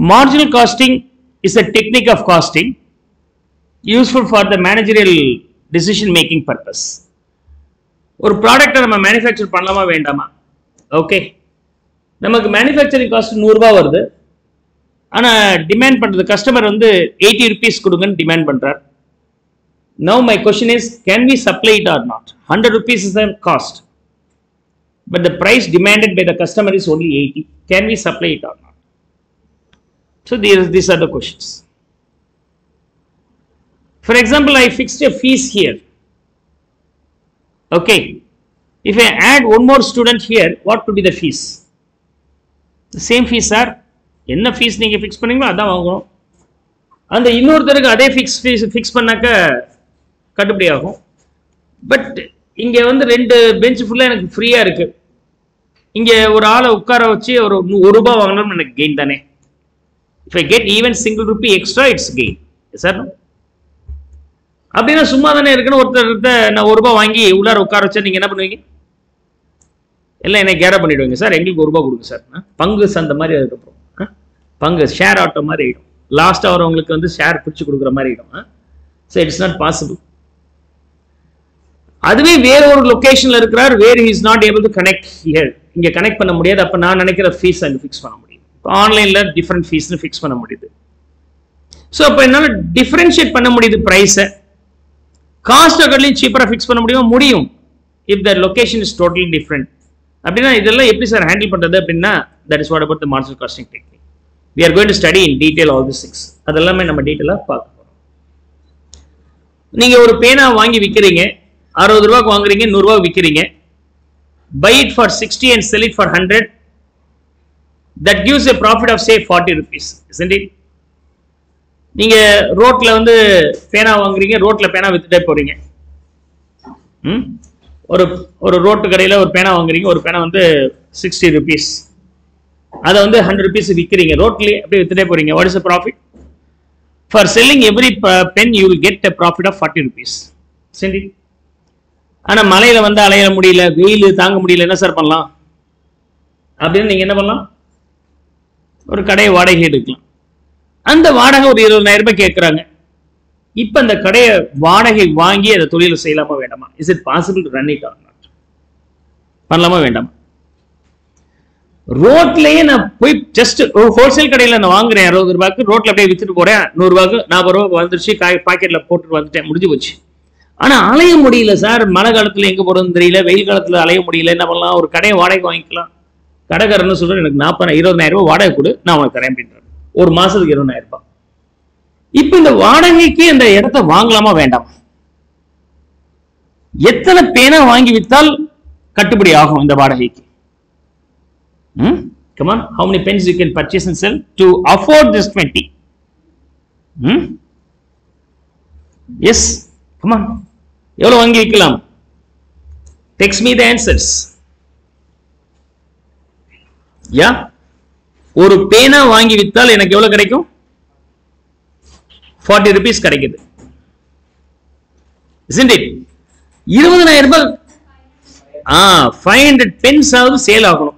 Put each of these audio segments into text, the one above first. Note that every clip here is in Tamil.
Marginal costing is a technique of costing useful for the managerial decision making purpose ஒரு ப்ராடக்டை நம்ம மேனுஃபேக்சர் பண்ணலாமா வேண்டாமா ஓகே நமக்கு மேனுஃபேக்சரிங் காஸ்ட் நூறுரூவா வருது ஆனால் டிமேண்ட் பண்ணுறது கஸ்டமர் வந்து எயிட்டி ருபீஸ் கொடுங்கன்னு டிமேண்ட் பண்ணுறார் no my question is can we supply it or not hundred rupees is cost but the price demanded by the customer is only eighty can we supply it or not so these, these are the questions. For example i fixed a fees here. Okay. If i add one more student here what could be the fees? The same fees sir. என்ன ஃபீஸ் நீங்க ஃபிக்ஸ் பண்ணீங்களோ அதான் வாங்கணும். அந்த இன்னொருத்தருக்கு அதே ஃபிக்ஸ் ஃபீஸ் ஃபிக்ஸ் பண்ணாக்க கட்டுப்படி ஆகும். பட் இங்க வந்து ரெண்டு பெஞ்ச் ஃபுல்லா எனக்கு ஃப்ரீயா இருக்கு. இங்க ஒரு ஆளை உட்கார வச்சு ஒரு நூ- ஒரு ரூபாய் வாங்கணும்னு எனக்கு கெயின் தானே. If I get even single rupee extra it's gain sir அப்படின்னா சும்மா தானே இருக்குன்னு ஒருத்தர் நான் ஒரு ரூபாய் வாங்கி உள்ளார உட்கார வச்சா நீங்க என்ன பண்ணுவீங்க? எல்லாம் என்ன கேரா பண்ணிடுவீங்க. சார் எங்களுக்கு ஒரு ரூபாய் கொடுங்க சார். பங்கு சந்தை மாதிரி அதுக்கப்புறம். ஆ? பங்கு ஷேர் ஆட்டோ மாதிரி ஆகிடும் லாஸ்ட் வரவங்களுக்கு வந்து ஷேர் பிடிச்சி கொடுக்குற மாதிரி ஆகிடும் ஸோ இட்ஸ் நாட் பாசிபிள் அதுவே வேற ஒரு லொகேஷன்ல இருக்கிறார் where is not able to connect here இங்க கனெக்ட் பண்ண முடியாது. அப்ப நான் நினைக்கிற ஃபீஸ் அங்க ஃபிக்ஸ் பண்ண முடியும் ஆன்லைனில் டிஃப்ரெண்ட் ஃபீஸ்னு ஃபிக்ஸ் பண்ண முடியுது. ஸோ அப்போ என்னால் டிஃப்ரென்ஷியேட் பண்ண முடியுது ப்ரைஸை காஸ்ட் அக்கட்லையும் சீப்பராக ஃபிக்ஸ் பண்ண முடியுமா? முடியும். If the location is totally different அப்படின்னா இதெல்லாம் எப்படி சார் ஹேண்டில் பண்ணுறது அப்படின்னா that is what about the marginal costing technique we are going to study in detail all the six அதெல்லாமே நம்ம டீட்டெயிலாக பார்க்க போகிறோம் நீங்கள் ஒரு பேனா வாங்கி விற்கிறீங்க அறுபது ரூபாய்க்கு வாங்குறீங்க நூறுரூவா விற்கிறீங்க buy it for sixty and sell it for hundred that gives a profit of say forty rupees isn't நீங்கள் ரோட்டில் வந்து பேனா வாங்குறீங்க ரோட்டில் பேனா வித்துட்டே போகிறீங்க ம்? ஒரு ஒரு ரோட்டு கடையில் ஒரு பேனா வாங்குறீங்க ஒரு பேனா வந்து சிக்ஸ்டி ருபீஸ் அதை வந்து ஹண்ட்ரட் ருபீஸ் விற்கிறீங்க ரோட்லேயே அப்படியே வித்துட்டே போகிறீங்க what is a profit for selling every pen you will get a profit of forty rupees சரி ஆனால் மலையில் வந்து அலைய முடியல வெயில் தாங்க முடியல என்ன சார் பண்ணலாம்? அப்படின்னு நீங்கள் என்ன பண்ணலாம்? ஒரு கடையை வாடகை எடுக்கலாம். அந்த வாடகை ஒரு இருபதாயிரம் ரூபாய் கேட்குறாங்க. இப்போ அந்த கடையை வாடகை வாங்கி அதை தொழில் செய்யலாமா வேண்டாமா? Is it possible to run it or not பண்ணலாமா வேண்டாமா? ரோட்லயே நான் போய் ஜஸ்ட் ஹோல்சேல் கடையில் நான் வாங்குறேன். அறுபது ரூபாய்க்கு ரோட்ல அப்படியே வித்துட்டு போறேன். நூறு ரூபாய்க்கு நாற்பது ரூபாய்க்கு வந்துருச்சு. காய் பாக்கெட்ல போட்டு வந்துட்டேன். முடிஞ்சு போச்சு. ஆனா அலைய முடியல சார். மழை காலத்துல எங்க போறதுன்னு தெரியல. வெயில் காலத்துல அலைய முடியல. என்ன பண்ணலாம்? ஒரு கடையை வாடகை வாங்கிக்கலாம். கடைக்காரன்னு சொல்ற எனக்கு நாற்பது இருபதாயிரம் ரூபாய் வாடகை கொடு நான் உனக்கு தரேன் அப்படின்றாரு. ஒரு மாசத்துக்கு இருபதாயிரம் ரூபாய். இப்ப இந்த வாடகைக்கு இந்த இடத்த வாங்கலாமா வேண்டாமா? எத்தனை பேனா வாங்கி வித்தால் கட்டுப்படி ஆகும் இந்த வாடகைக்கு? ம்? Come on how many pens you can purchase and sell to afford this 20 ம்? Yes on. எவ்வளவு வாங்கி வைக்கலாம் டெக்ஸ் மீ த answers. யா? ஒரு பேனா வாங்கி வித்தால் எனக்கு எவ்வளவு கிடைக்கும்? ஃபார்ட்டி ருபீஸ் கிடைக்குது. இருபதனாயிரம் ரூபாய். ஆ ஃபைவ் ஹண்ட்ரட் பென்ஸ் ஆகுது சேல் ஆகணும்.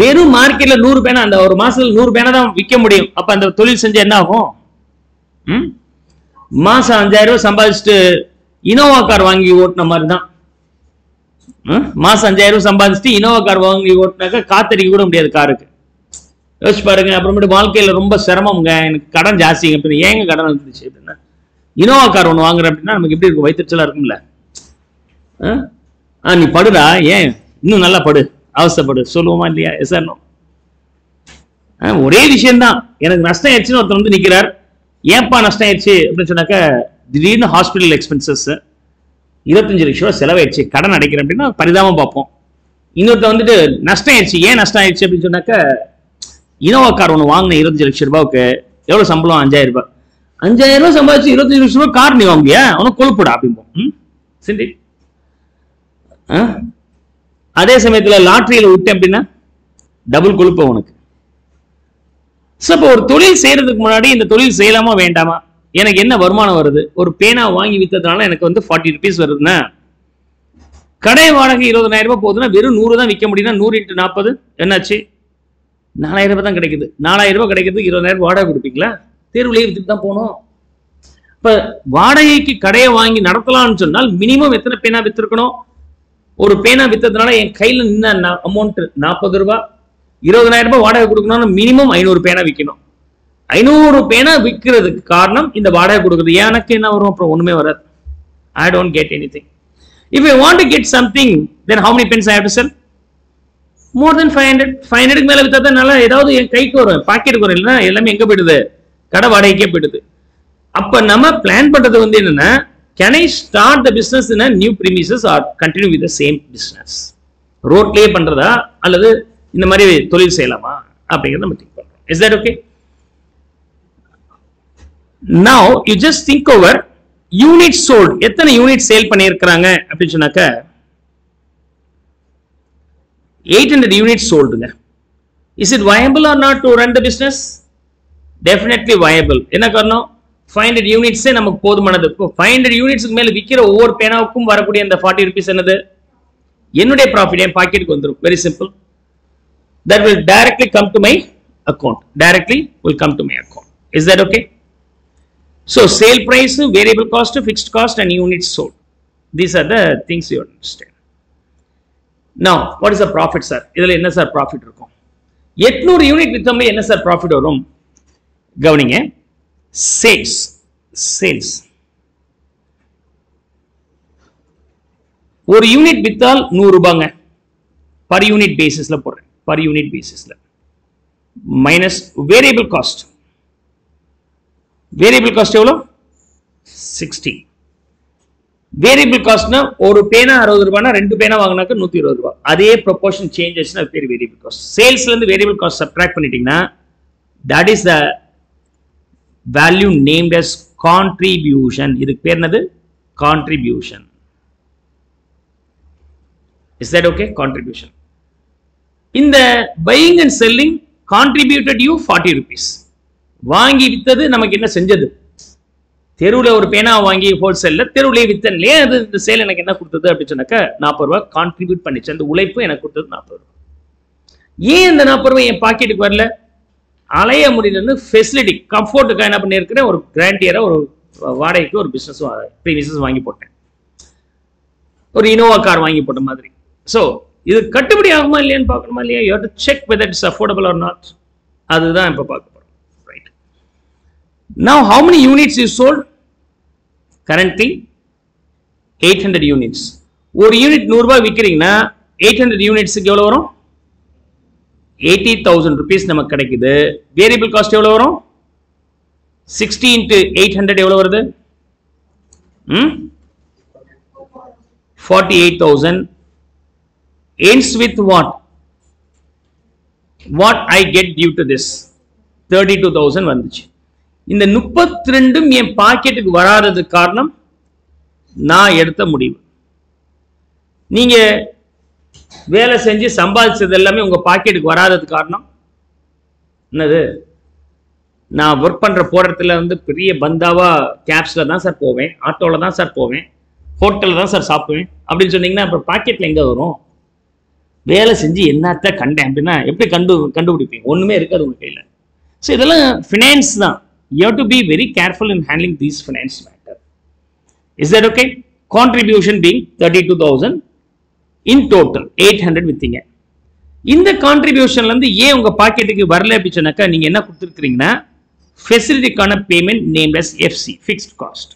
வெறும் மார்க்கெட்ல நூறு பேனா அந்த ஒரு மாசத்துல நூறு பேனா தான் விற்க முடியும். அப்ப அந்த தொழில் செஞ்சா என்ன ஆகும்? மாசம் அஞ்சாயிரம் ரூபாய் சம்பாதிச்சுட்டு இனோவா கார் வாங்கி ஓட்டின மாதிரி தான். மாசம் அஞ்சாயிரம் ரூபாய் சம்பாதிச்சுட்டு இனோவா கார் வாங்கி ஓட்டினாக்கா காத்தடிக்க கூட முடியாது காருக்கு. யோசிச்சு பாருங்க அப்புறமேட்டு வாழ்க்கையில ரொம்ப சிரமம்ங்க. எனக்கு கடன் ஜாஸ்திங்க அப்படின்னு ஏங்க கடன் வந்துருச்சு அப்படின்னா? இனோவா கார் ஒன்று வாங்குறேன் அப்படின்னா நமக்கு எப்படி இருக்கும்? வயிற்றுச்சலா இருக்கும்ல. ஆ? ஆ நீ படுடா. ஏன்? இன்னும் நல்லா படு. அவசப்படு சொல்லுவோமா இல்லையா? எஸ் ஆர் ஒரே விஷயம்தான். எனக்கு நஷ்டம் ஆயிடுச்சுன்னு ஒருத்தர் வந்து நிற்கிறார் ஏன்பா நஷ்டம் ஆயிடுச்சு அப்படின்னு சொன்னாக்க திடீர்னு ஹாஸ்பிட்டல் எக்ஸ்பென்சஸ் இருபத்தஞ்சு லட்ச ரூபா செலவாயிடுச்சு கடன் அடைக்கிறேன் அப்படின்னா பரிதாபம் பார்ப்போம். இன்னொருத்த வந்துட்டு நஷ்டம் ஆயிடுச்சு ஏன் நஷ்டம் ஆயிடுச்சு அப்படின்னு சொன்னாக்க இனோவா கார் ஒன்று வாங்கின இருபத்தஞ்சு லட்ச ரூபாவுக்கு எவ்வளோ சம்பளம்? அஞ்சாயிரம் ரூபாய். அஞ்சாயிரம் ரூபாய் சம்பாதிச்சு இருபத்தஞ்சு லட்ச ரூபாய் கார் நீ வாங்கியா அவனுக்கு கொழுப்புடா அப்படிம்போம். சரி ஆ? அதே சமயத்துல லாட்ரியில் விட்டேன் அப்படின்னா டபுள் கொழுப்பு உனக்கு ஸோ இப்போ ஒரு தொழில் செய்யறதுக்கு முன்னாடி இந்த தொழில் செய்யலாமா வேண்டாமா? எனக்கு என்ன வருமானம் வருது? ஒரு பேனா வாங்கி வித்ததுனால எனக்கு வந்து ஃபார்ட்டி ருபீஸ் வருதுன்னா கடை வாடகை இருபதனாயிரம் ரூபாய் போகுதுன்னா வெறும் நூறு தான் விற்க முடியும்னா நூறு இன்ட்டு நாற்பது என்னாச்சு? நாலாயிரம் ரூபாய் தான் கிடைக்குது. நாலாயிரம் ரூபாய் கிடைக்கிறது இருபதாயிரம் வாடகை கொடுப்பீங்களா? தெருவிலேயே வித்துட்டு தான் போகணும். இப்போ வாடகைக்கு கடையை வாங்கி நடத்தலாம்னு சொன்னால் மினிமம் எத்தனை பேனா வித்துருக்கணும்? ஒரு பேனா வித்ததுனால என் கையில் நின்ன அமௌண்ட் நாற்பது ரூபாய். இருபதனாயிரம் ரூபாய் வாடகை கொடுக்கணும்னா மினிமம் ஐநூறு பேனா விற்கணும் ஐநூறு பேனா விற்கிறதுக்கு காரணம் இந்த வாடகை கொடுக்குறது. எனக்கு என்ன வரும்? அப்புறம் ஒண்ணுமே வராது. I don't get anything if I want to get something then how many pens I have to sell more then five hundred five hundred மேலே விற்றா தான் நல்லா ஏதாவது என் கைக்கு வரும். பாக்கெட்டுக்கு வரும். இல்லைன்னா எல்லாமே எங்கே போயிடுது? கடை வாடகைக்கே போயிடுது. அப்போ நம்ம பிளான் பண்ணுறது வந்து என்னென்னா can I start the business in new premises or continue with the same business ரோட்லேயே பண்ணுறதா அல்லது இந்த மாதிரி தொழில் செய்யலாமா? அப்படிங்கிறத நம்ம திங்க் பண்ணுறோம் is that okay now you just think over unit sold எத்தனை யூனிட் சேல் பண்ணியிருக்கிறாங்க? அப்படின்னு சொன்னாக்க eight hundred unit சோல்டுங்க is it viable or not to run the business definitely viable என்ன காரணம்? ஃபைவ் ஹண்ட்ரட் யூனிட்ஸே நமக்கு போதுமானது. ஃபைவ் ஹண்ட்ரட் யூனிட்ஸ்க்கு மேலே விற்கிற ஒவ்வொரு பேனாவுக்கும் வரக்கூடிய அந்த ஃபார்ட்டி ருபீஸ் என்னது? என்னுடைய ப்ராஃபிட் என் பாக்கெட்டுக்கு வந்துடும் very simple that will directly come to my account directly will come to my account is that okay so sale price variable cost fixed cost and units sold these are the things you understand நான் what is a profit sir இதில் என்ன சார் ப்ராஃபிட் இருக்கும்? எட்நூறு யூனிட் வித்தோம்னா என்ன சார் ப்ராஃபிட் வரும்? கவனிங்க. சேல்ஸ் சேல்ஸ் ஒரு யூனிட் வித்தால் நூறு ரூபாங்க. பர் யூனிட் பேசிஸ்ல போடுறேன். பர் யூனிட் பேசிஸ்ல minus variable cost variable cost எவ்வளோ? சிக்ஸ்டி வேரியபிள் காஸ்ட்னா ஒரு பேனா அறுபது ரூபாய்னா ரெண்டு பேனா வாங்கினாக்க நூத்தி இருபது ரூபாய் அதே ப்ரொபோர்ஷன் சேஞ்ச் ஆச்சுன்னா அது பேர் வேரியபிள் காஸ்ட் சேல்ஸ்ல இருந்து வேரியபிள் காஸ்ட் சப்ட்ராக்ட் பண்ணிட்டீங்கன்னா that is the value named as contribution இதுக்கு பேர் என்னது? Contribution is that okay contribution இந்த buying and selling contributed you forty rupees வாங்கி வித்தது நமக்கு என்ன செஞ்சது? தெருவில் ஒரு பேனா வாங்கி ஹோல்சேல்ல தெருவிலே வித்தன் இல்லையா அது இந்த சேல் எனக்கு என்ன கொடுத்தது அப்படின்னு சொன்னாக்க நாற்பது ரூபா கான்ட்ரிபியூட் பண்ணிச்சு. அந்த உழைப்பு எனக்கு கொடுத்தது நாற்பது ரூபா ஏன் இந்த நாற்பது ரூபாய் என் பாக்கெட்டுக்கு வரல? அலைய முடியலன்னு ஃபெசிலிட்டி கம்ஃபர்ட்டுக்காக என்ன பண்ணியிருக்கிறேன்? ஒரு கிராண்டியராக ஒரு வாடகைக்கு ஒரு பிஸ்னஸ் ப்ரீமிசஸ் வாங்கி போட்டேன். ஒரு இனோவா கார் வாங்கி போட்ட மாதிரி. ஸோ இது கட்டுப்படி ஆகுமா இல்லையான்னு பார்க்கணுமா இல்லையா? You to check whether it's affordable or not அதுதான் இப்போ பார்க்க now how many units is sold currently eight hundred units ஒரு யூனிட் நூறுரூபா விற்கிறீங்கன்னா எயிட் ஹண்ட்ரட் யூனிட்ஸுக்கு எவ்வளோ வரும்? எயிட்டி தௌசண்ட் ருபீஸ் நமக்கு கிடைக்குது. வேரியபிள் காஸ்ட் எவ்வளோ வரும்? சிக்ஸ்டி இன்ட்டு எயிட் ஹண்ட்ரட் எவ்வளோ வருது? ம்? Forty eight thousand AIDS with what what I get due to this thirty two thousand வந்துச்சு. இந்த முப்பத்தி ரெண்டும் என் பாக்கெட்டுக்கு வராததுக்கு காரணம் நான் எடுத்த முடிவு. நீங்க வேலை செஞ்சு சம்பாதிச்சது எல்லாமே உங்க பாக்கெட்டுக்கு வராததுக்கு காரணம்? என்னது? நான் ஒர்க் பண்ற போறதுல வந்து பெரிய பந்தாவா கேப்ஸ்ல தான் சார் போவேன். ஆட்டோல தான் சார் போவேன். ஹோட்டல்ல தான் சார் சாப்பிடுவேன். அப்படின்னு சொன்னீங்கன்னா அப்புறம் பாக்கெட்ல எங்க வரும்? வேலை செஞ்சு என்னத்த கண்டேன் அப்படின்னா எப்படி கண்டு கண்டுபிடிப்பீங்க? ஒண்ணுமே இருக்காது உங்க கையில. ஸோ இதெல்லாம் ஃபினான்ஸ் தான். You to be very careful careful in these finance matter is that okay okay? Contribution thirty two thousand in total eight hundred வித்தீங்க இந்த கான்ட்ரிபியூஷன்ல இருந்து ஏன் உங்க பாக்கெட்டுக்கு வரல அப்படின்னாக்கா நீங்க என்ன கொடுத்துருக்கீங்கன்னா ஃபெசிலிட்டிக்கான payment name as FC fixed cost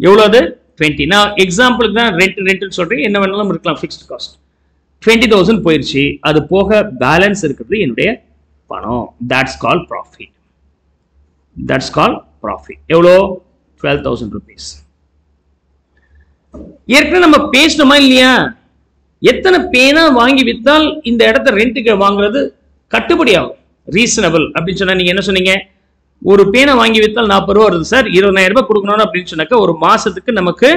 எவ்வளோ அது? டுவெண்ட்டி நான் எக்ஸாம்பிளுக்கு தான் ரெண்ட் ரெண்ட்னு சொல்றேன். என்ன வேணாலும் இருக்கலாம் ஃபிக்ஸ்ட் காஸ்ட் டுவெண்ட்டி தௌசண்ட் போயிடுச்சு அது போக பேலன்ஸ் இருக்கிறது என்னுடைய பணம். That's call profit that's call profit எவ்வளோ? டுவெல் தௌசண்ட் ருபீஸ் ஏற்கனவே நம்ம பேசணுமா இல்லையா? எத்தனை பேனா வாங்கி விற்றால் இந்த இடத்த ரெண்ட்டுக்கு வாங்குறது கட்டுப்படி ஆகும்? ரீசனபிள் அப்படின்னு சொன்னா நீங்க என்ன சொன்னீங்க? ஒரு பேனை வாங்கி வித்தால் நாற்பது ரூபா வருது சார் இருபதாயிரம் ரூபாய் கொடுக்கணும் அப்படின்னு சொன்னாக்கா ஒரு மாசத்துக்கு நமக்கு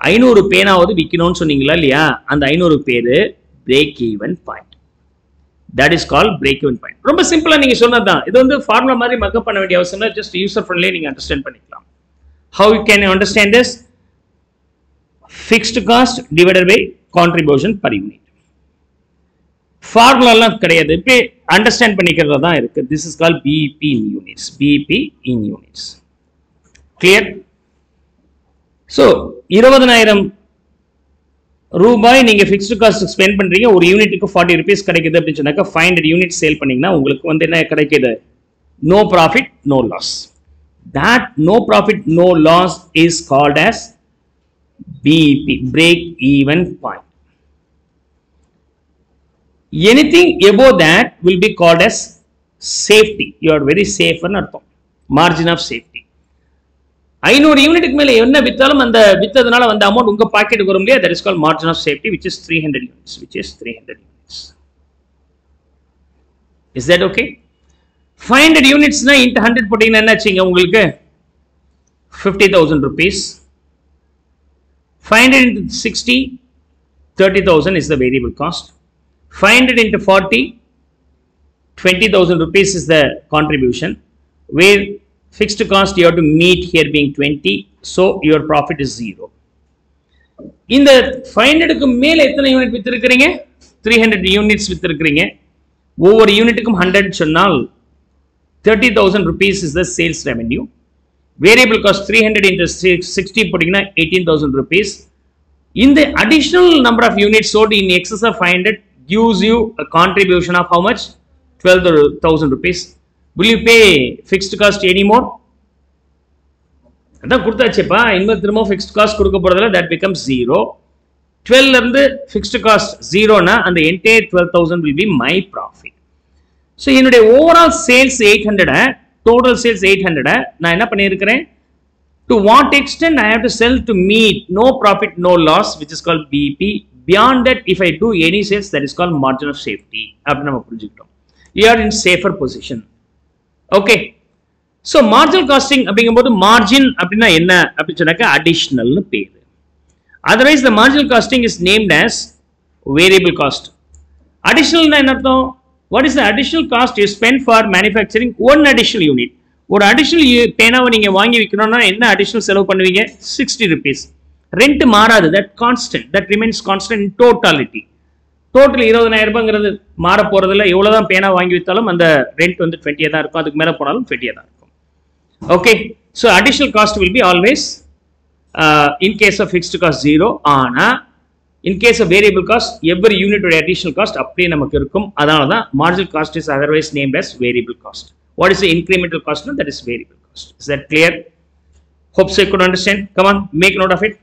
ஐநூறு பேனாவது விற்கணும்னு சொன்னீங்களா இல்லையா? அந்த ஐநூறு பேரு break even point that is call break even point ரொம்ப சிம்பிளாக நீங்கள் சொன்னது தான் இது வந்து ஃபார்முலா மாதிரி மக்கப் பண்ண வேண்டிய அவசியம் இல்லை. ஜஸ்ட் யூசர் ஃப்ரெண்ட்லேயே நீங்கள் அண்டர்ஸ்டாண்ட் பண்ணிக்கலாம் how you can understand this fixed cost divided by contribution per unit ஃபார்முலாலாம் கிடையாது. இப்போ அண்டர்ஸ்டாண்ட் பண்ணிக்கிறது தான் இருக்கு. This is call BEP in units BEP in units clear so இருபதனாயிரம் ரூபாய் நீங்கள் ஃபிக்ஸ்டு காஸ்ட் ஸ்பெண்ட் பண்ணுறீங்க ஒரு யூனிட்டுக்கு ஃபார்ட்டி ருபீஸ் கிடைக்குது அப்படின்னு சொன்னாக்கா ஃபைவ் ஹண்ட்ரட் யூனிட் சேல் பண்ணிங்கன்னா உங்களுக்கு வந்து என்ன கிடைக்குது? No profit no loss that no profit no loss is called as BEP break even point. Anything above that will be called as safety. You are very safe ன்னு அர்த்தம் margin of safety. ஐநூறு யூனிட்டுக்கு மேலே என்ன வித்தாலும் அந்த வித்ததுனால வந்த அமௌண்ட் உங்க பாக்கெட்டுக்கு வரும் இல்லையா that is call margin of safety which is three hundred units which is three hundred units is that okay five hundred யூனிட்ஸ்னா into hundred போட்டீங்கன்னா என்ன ஆச்சுங்க உங்களுக்கு? Fifty thousand rupees five hundred into sixty thirty thousand is the variable cost five hundred into forty twenty thousand rupees is the contribution where fixed cost you have to meet here being 20 so your profit is zero. இந்த ஃபைவ் ஹண்ட்ரடுக்கு மேல எத்தனை யூனிட் வித்திருக்கிறீங்க? த்ரீ ஹண்ட்ரட் யூனிட்ஸ் வித்திருக்கிறீங்க. ஒவ்வொரு யூனிட்டுக்கும் ஹண்ட்ரட் சொன்னால் thirty thousand rupees is the sales revenue variable cost three hundred into sixty போட்டிங்கன்னா எயிட்டீன் தௌசண்ட் ருபீஸ் இந்த additional number of unit sold in excess of five hundred gives you a contribution of how much? 12000 rupees. Will you pay fixed cost any அதான் கொடுத்தாச்சுப்பா இனிமேல் திரும்ப ஃபிக்ஸ்ட் காஸ்ட் கொடுக்க போகிறதில்ல தட் பிகம் ஜீரோ டுவெல்லேருந்து ஃபிக்ஸ்டு காஸ்ட் ஜீரோனா அந்த entire twelve thousand will be my profit so என்னுடைய ஓவரால் சேல்ஸ் எயிட் ஹண்ட்ரடை டோட்டல் சேல்ஸ் எயிட் ஹண்ட்ரடை நான் என்ன பண்ணியிருக்கிறேன் to what extent I have to sell to meet no profit no loss which is call BP beyond that if I do any sales that is call margin of safety அப்படின்னு நம்ம புரிஞ்சுக்கிட்டோம் you are in safer position okay so marginal costing அப்படிங்கும்போது மார்ஜின் அப்படின்னா என்ன? அப்படின்னு சொன்னாக்கா அடிஷ்னல்னு பேர். Otherwise the marginal costing is named as variable cost அடிஷ்னல்னா என்ன அர்த்தம்? What is the additional cost you spend for manufacturing one additional unit ஒரு அடிஷ்னல் பேனாவை நீங்க வாங்கி விற்கணும்னா என்ன அடிஷ்னல் செலவு பண்ணுவீங்க? சிக்ஸ்டி ருபீஸ் ரெண்ட் மாறாது. That constant that remains constant in totality total இருபதனாயிரம் ரூபாய்ங்கிறது மாற போறதில்ல எவ்வளவுதான் பேனா வாங்கி வைத்தாலும் அந்த ரெண்ட் வந்து டுவெண்ட்டியாக தான் இருக்கும். அதுக்கு மேல போனாலும் டுவெண்ட்டியாக தான் இருக்கும். Okay so additional cost will be always in case of fixed cost zero ஆனால் in case of variable cost every யூனிட்டோட additional cost அப்படியே நமக்கு இருக்கும். அதனால தான் marginal cost is otherwise named as variable cost what is incremental cost that is variable cost is that clear hopes I could understand come on make note of it